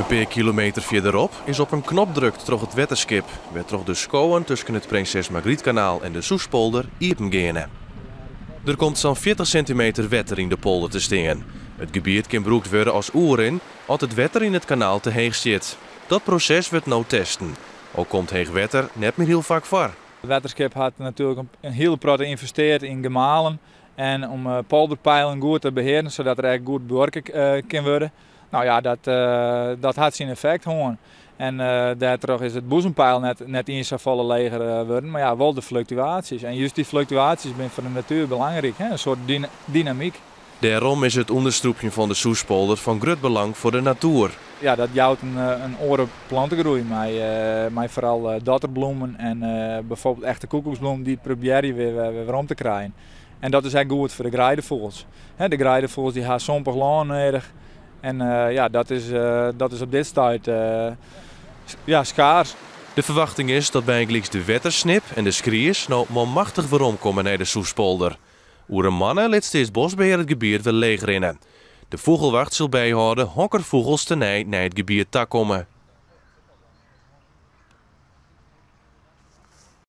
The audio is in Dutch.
Een paar kilometer verderop is op een knop gedrukt door het wetterskip, werd door de skoen tussen het Prinses Margrietkanaal en de Soespolder iepen Er komt zo'n 40 centimeter wetter in de polder te staan. Het gebied kan broekt worden als oerin als het wetter in het kanaal te heeg zit. Dat proces wordt nou testen. Ook komt heeg wetter net meer heel vaak voor. Het waterschip had natuurlijk een hele protte geïnvesteerd in gemalen en om uh, polderpijlen goed te beheren, zodat er echt goed bewerkt uh, kan worden. Nou ja, dat, uh, dat had zijn effect gewoon. En uh, daardoor is het boezempeil net, net in zijn volle leger uh, worden, maar ja, wel de fluctuaties. En juist die fluctuaties zijn voor de natuur belangrijk, hè? een soort dyna dynamiek. Daarom is het onderstroepje van de Soespolder van groot belang voor de natuur. Ja, dat jouwt een, een oren plantengroei, uh, met vooral dotterbloemen en bijvoorbeeld echte koekoeksbloem die probeer je weer, weer, weer om te krijgen. En dat is echt goed voor de grijdenvogels. De grijdenvogels die hebben sompig land nodig. En ja, dat is, dat is op dit tijd ja, schaars. De verwachting is dat bij de wettersnip en de skriers nou manmachtig weer komen naar de Soespolder. Oere mannen liet bosbeheer het gebied wel leeg rennen. De vogelwacht zal bijhouden hokkervogels tenij naar het gebied tak komen.